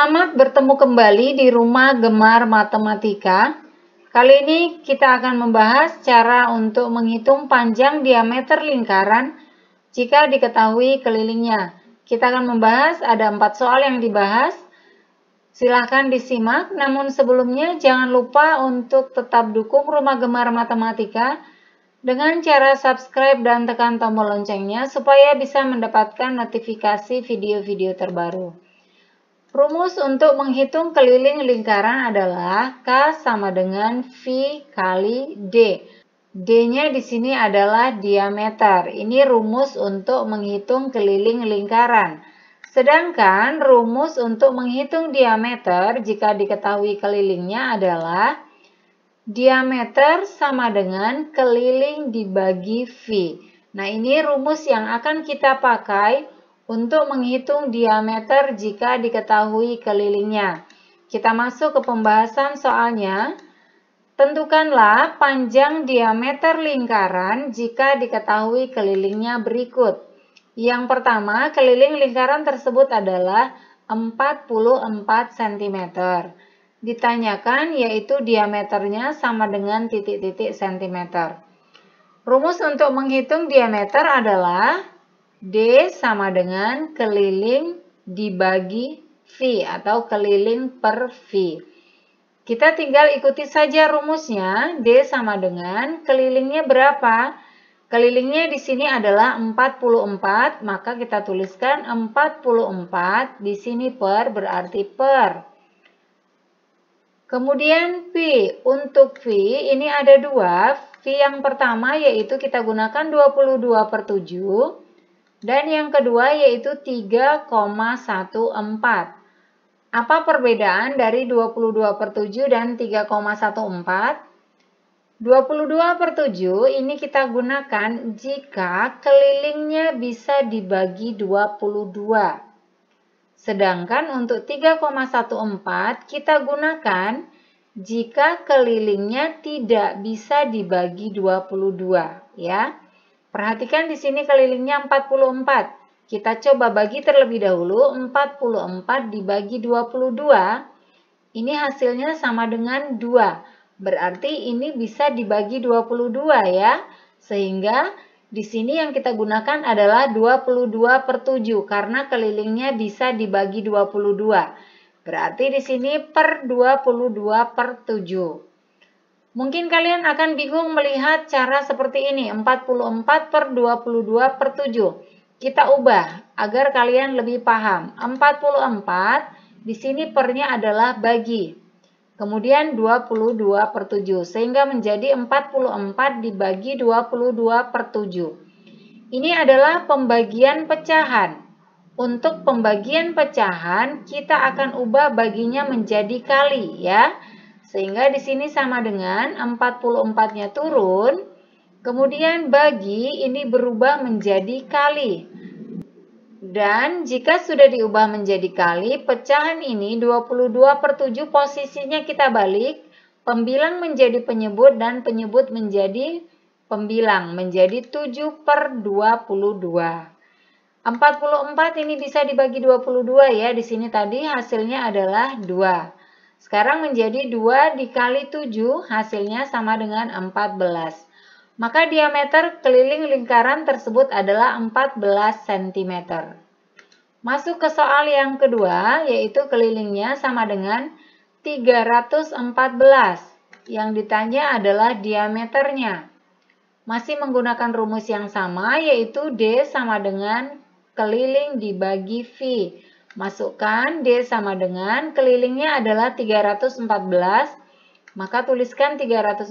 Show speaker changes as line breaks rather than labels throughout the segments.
Selamat bertemu kembali di rumah gemar matematika. Kali ini kita akan membahas cara untuk menghitung panjang diameter lingkaran jika diketahui kelilingnya. Kita akan membahas ada empat soal yang dibahas. Silahkan disimak, namun sebelumnya jangan lupa untuk tetap dukung rumah gemar matematika dengan cara subscribe dan tekan tombol loncengnya supaya bisa mendapatkan notifikasi video-video terbaru. Rumus untuk menghitung keliling lingkaran adalah K sama dengan V kali D. D-nya di sini adalah diameter. Ini rumus untuk menghitung keliling lingkaran. Sedangkan rumus untuk menghitung diameter jika diketahui kelilingnya adalah diameter sama dengan keliling dibagi V. Nah, ini rumus yang akan kita pakai untuk menghitung diameter jika diketahui kelilingnya. Kita masuk ke pembahasan soalnya. Tentukanlah panjang diameter lingkaran jika diketahui kelilingnya berikut. Yang pertama, keliling lingkaran tersebut adalah 44 cm. Ditanyakan yaitu diameternya sama dengan titik-titik cm. Rumus untuk menghitung diameter adalah D sama dengan keliling dibagi V atau keliling per V. Kita tinggal ikuti saja rumusnya. D sama dengan kelilingnya berapa? Kelilingnya di sini adalah 44, maka kita tuliskan 44 di sini per berarti per. Kemudian P, untuk V ini ada dua. V yang pertama yaitu kita gunakan 22 per 7. Dan yang kedua yaitu 3,14. Apa perbedaan dari 22 per 7 dan 3,14? 22 per 7 ini kita gunakan jika kelilingnya bisa dibagi 22. Sedangkan untuk 3,14 kita gunakan jika kelilingnya tidak bisa dibagi 22 ya. Perhatikan di sini kelilingnya 44. Kita coba bagi terlebih dahulu 44 dibagi 22. Ini hasilnya sama dengan 2. Berarti ini bisa dibagi 22 ya. Sehingga di sini yang kita gunakan adalah 22 per 7 karena kelilingnya bisa dibagi 22. Berarti di sini per 22 per 7. Mungkin kalian akan bingung melihat cara seperti ini, 44 per 22 per 7. Kita ubah agar kalian lebih paham. 44 di sini pernya adalah bagi. Kemudian 22 per 7, sehingga menjadi 44 dibagi 22 per 7. Ini adalah pembagian pecahan. Untuk pembagian pecahan, kita akan ubah baginya menjadi kali ya. Sehingga di sini sama dengan 44-nya turun, kemudian bagi ini berubah menjadi kali. Dan jika sudah diubah menjadi kali, pecahan ini 22 per 7 posisinya kita balik, pembilang menjadi penyebut dan penyebut menjadi pembilang, menjadi 7 per 22. 44 ini bisa dibagi 22 ya, di sini tadi hasilnya adalah 2. Sekarang menjadi 2 dikali 7 hasilnya sama dengan 14. Maka diameter keliling lingkaran tersebut adalah 14 cm. Masuk ke soal yang kedua yaitu kelilingnya sama dengan 314. Yang ditanya adalah diameternya. Masih menggunakan rumus yang sama yaitu D sama dengan keliling dibagi V. Masukkan D sama dengan kelilingnya adalah 314, maka tuliskan 314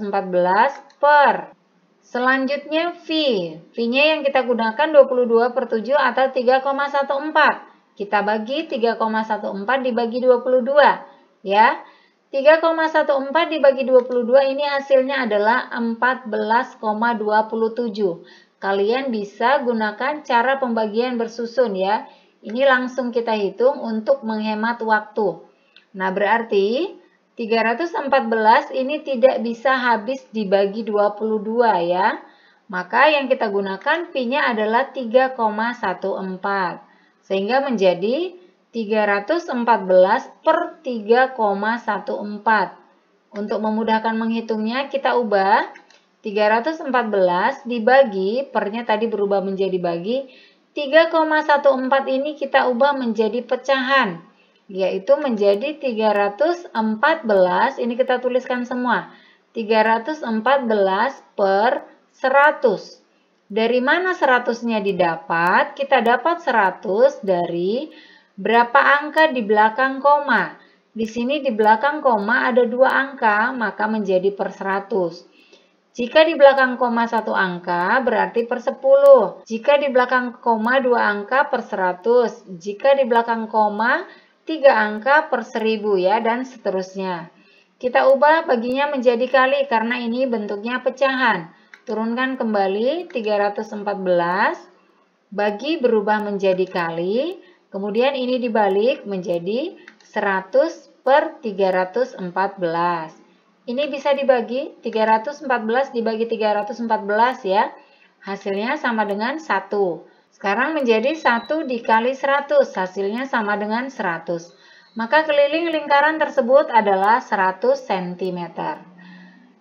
per. Selanjutnya V. V-nya yang kita gunakan 22 per 7 atau 3,14. Kita bagi 3,14 dibagi 22. Ya, 3,14 dibagi 22 ini hasilnya adalah 14,27. Kalian bisa gunakan cara pembagian bersusun ya. Ini langsung kita hitung untuk menghemat waktu. Nah, berarti 314 ini tidak bisa habis dibagi 22 ya. Maka yang kita gunakan Pi-nya adalah 3,14. Sehingga menjadi 314 per 3,14. Untuk memudahkan menghitungnya, kita ubah 314 dibagi, pernya tadi berubah menjadi bagi, 3,14 ini kita ubah menjadi pecahan, yaitu menjadi 314, ini kita tuliskan semua, 314 per 100. Dari mana 100-nya didapat? Kita dapat 100 dari berapa angka di belakang koma. Di sini di belakang koma ada dua angka, maka menjadi per 100. Jika di belakang koma satu angka, berarti per 10. Jika di belakang koma dua angka, per 100. Jika di belakang koma tiga angka, per 1000 ya, dan seterusnya. Kita ubah baginya menjadi kali karena ini bentuknya pecahan. Turunkan kembali 314, bagi berubah menjadi kali, kemudian ini dibalik menjadi 100 per 314. Ini bisa dibagi, 314 dibagi 314 ya, hasilnya sama dengan 1. Sekarang menjadi 1 dikali 100, hasilnya sama dengan 100. Maka keliling lingkaran tersebut adalah 100 cm.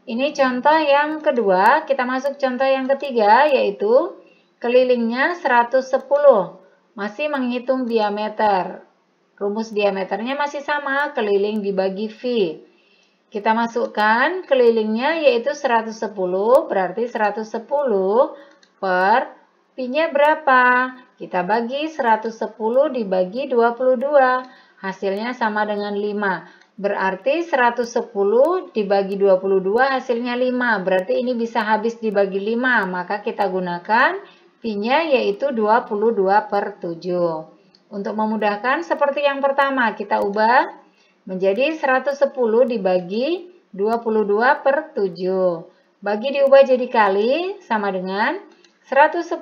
Ini contoh yang kedua, kita masuk contoh yang ketiga yaitu kelilingnya 110. Masih menghitung diameter. Rumus diameternya masih sama, keliling dibagi V. Kita masukkan kelilingnya yaitu 110, berarti 110 per Pi-nya berapa? Kita bagi 110 dibagi 22. Hasilnya sama dengan 5. Berarti 110 dibagi 22 hasilnya 5. Berarti ini bisa habis dibagi 5. Maka kita gunakan Pi-nya yaitu 22 per 7. Untuk memudahkan seperti yang pertama kita ubah menjadi 110 dibagi 22 per 7. Bagi diubah jadi kali sama dengan 110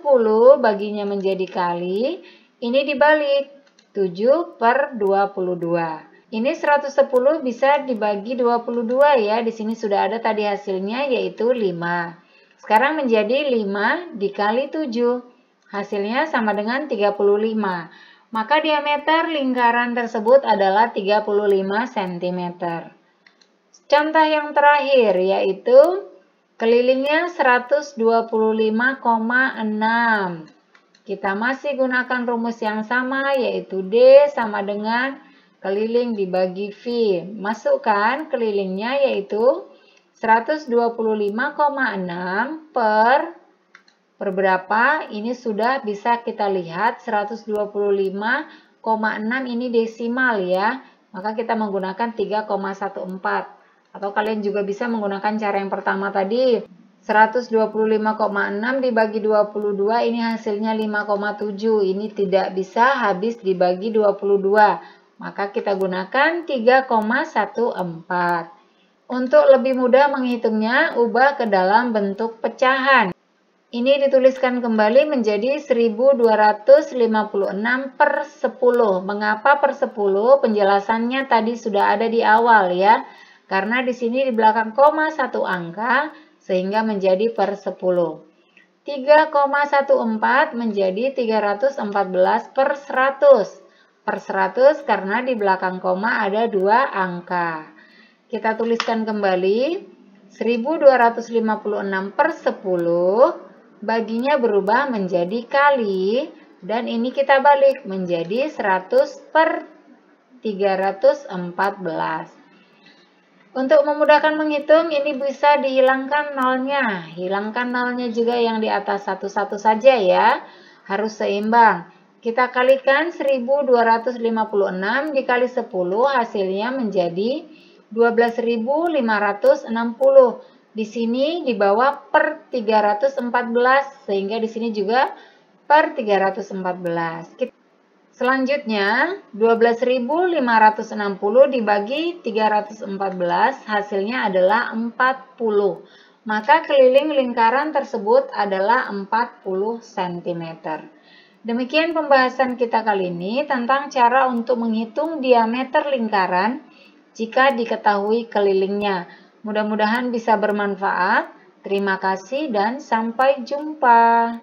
baginya menjadi kali. Ini dibalik 7 per 22. Ini 110 bisa dibagi 22 ya. Di sini sudah ada tadi hasilnya yaitu 5. Sekarang menjadi 5 dikali 7. Hasilnya sama dengan 35. Maka diameter lingkaran tersebut adalah 35 cm. Contoh yang terakhir yaitu kelilingnya 125,6. Kita masih gunakan rumus yang sama yaitu D sama dengan keliling dibagi V. Masukkan kelilingnya yaitu 125,6 per per berapa? Ini sudah bisa kita lihat 125,6 ini desimal ya. Maka kita menggunakan 3,14 atau kalian juga bisa menggunakan cara yang pertama tadi 125,6 dibagi 22 ini hasilnya 5,7 ini tidak bisa habis dibagi 22 maka kita gunakan 3,14. Untuk lebih mudah menghitungnya, ubah ke dalam bentuk pecahan. Ini dituliskan kembali menjadi 1256 per 10. Mengapa per 10? Penjelasannya tadi sudah ada di awal ya. Karena di sini di belakang koma satu angka, sehingga menjadi per 10. 3,14 menjadi 314 per 100 per 100 karena di belakang koma ada dua angka. Kita tuliskan kembali 1256 per 10 baginya berubah menjadi kali dan ini kita balik menjadi 100 per 314. Untuk memudahkan menghitung ini bisa dihilangkan nolnya. Hilangkan nolnya juga yang di atas satu-satu saja ya. Harus seimbang. Kita kalikan 1256 dikali 10 hasilnya menjadi 12.560. Di sini di bawah per 314 sehingga di sini juga per 314. Selanjutnya 12.560 dibagi 314 hasilnya adalah 40. Maka keliling lingkaran tersebut adalah 40 cm. Demikian pembahasan kita kali ini tentang cara untuk menghitung diameter lingkaran jika diketahui kelilingnya. Mudah-mudahan bisa bermanfaat. Terima kasih dan sampai jumpa.